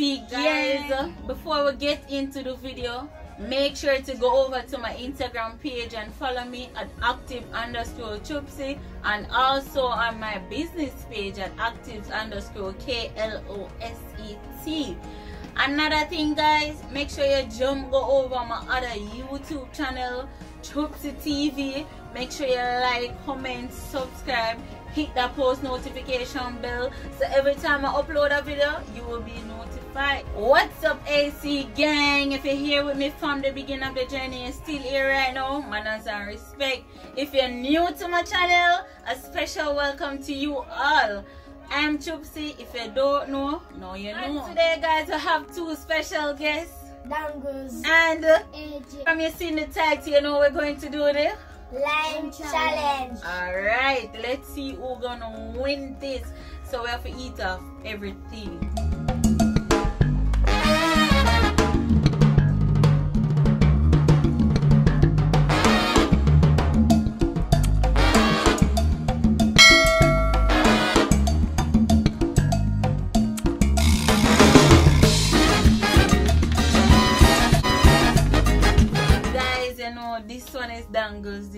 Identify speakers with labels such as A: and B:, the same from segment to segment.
A: AC guys? Before we get into the video, make sure to go over to my Instagram page and follow me at active underscore chupsie and also on my business page at active underscore K L O S E T. Another thing, guys, make sure you jump go over my other YouTube channel, Chupsie TV. Make sure you like, comment, subscribe, hit that post notification bell so every time I upload a video, you will be notified. What's up, AC gang? If you're here with me from the beginning of the journey and still here right now, manners and respect. If you're new to my channel, a special welcome to you all. I'm Chupsie. If you don't know, now you know. And today, guys, we have two special guests.
B: Dangles
A: And uh,
B: AJ
A: from you seeing the title, you know we're going to do this.
B: Lime Challenge.
A: Alright, let's see who's gonna win this. So we have to eat off everything.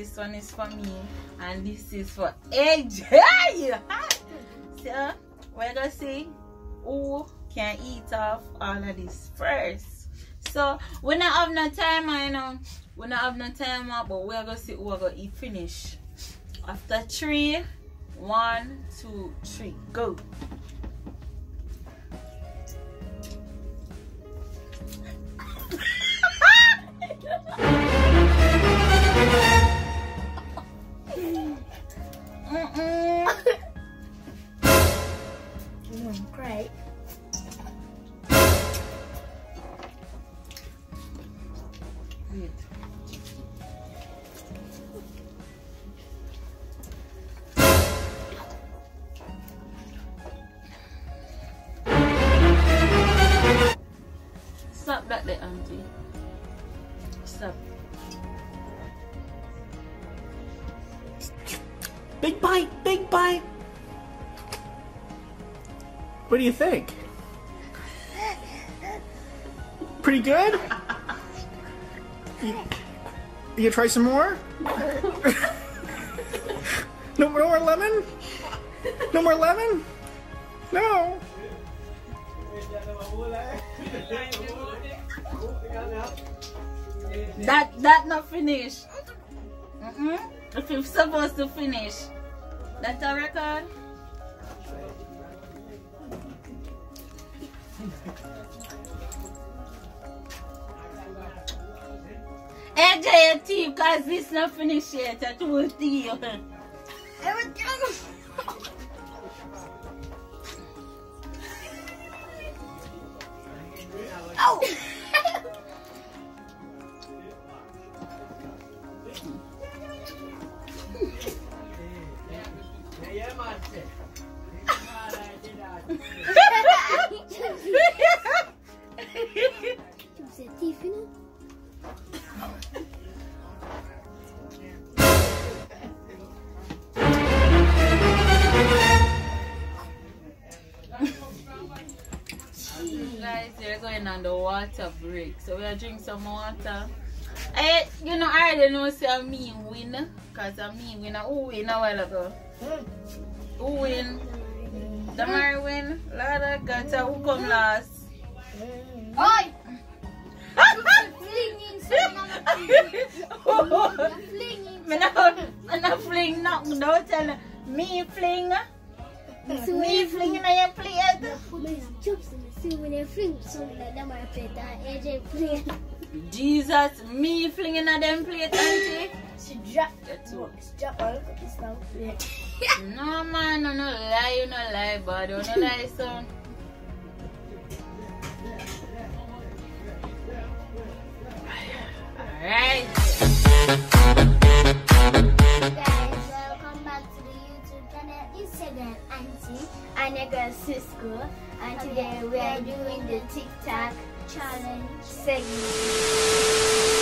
A: This one is for me, and this is for AJ. So we're gonna see who can eat off all of this first. So we not have no time, I know. We not have no time, uh, but we're gonna see who are gonna eat finish. After three, one, two, three, go.
C: Big bite, big bite. What do you think? Pretty good? You, you try some more? no, no more lemon? No more lemon? No.
A: That that not finished. Mm-mm. If you're supposed to finish, that's a record. AJ team cause this not finished yet. I told you.
B: Oh!
A: Guys, we're going on the water break. So we'll drink some water. I, you know, I already know say I mean win. Because I mean win. Who win a while ago? Who win? The Mary win? Lord of God, so who come last?
B: Oi! Flinging some You're flinging
A: Me not, me not fling nothing. Don't tell me. Me fling. Ah. Me fling in your plate.
B: Mas chips se fling some like them are plate and fling
A: Jesus, me flinging at them plate, auntie.
B: she drop
A: That's what.
B: she drop all now plate.
A: No man, no, no lie, you no lie, bud. You no lie, son. Alright.
B: Guys, welcome back to the YouTube channel. It's a Auntie and your girl Cisco. And today we are doing the TikTok challenge segment.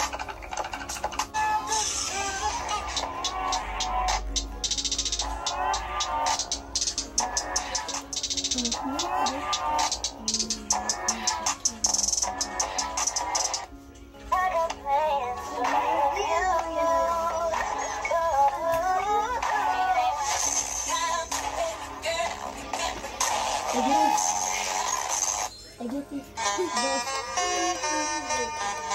B: I get this.
C: Oh.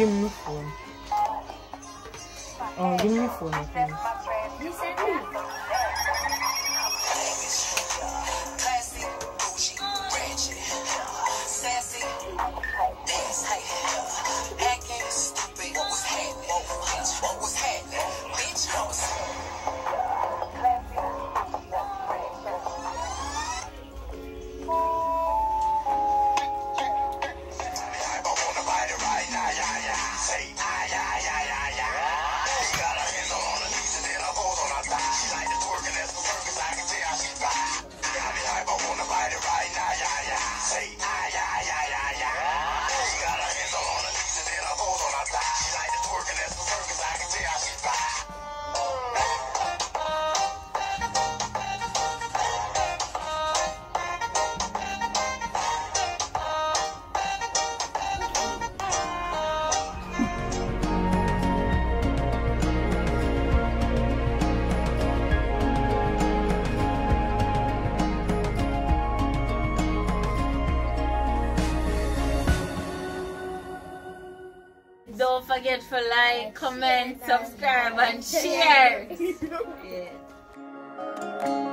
C: Give me phone. Oh, give me phone, my
A: forget to like, comment, subscribe, and share. Yeah.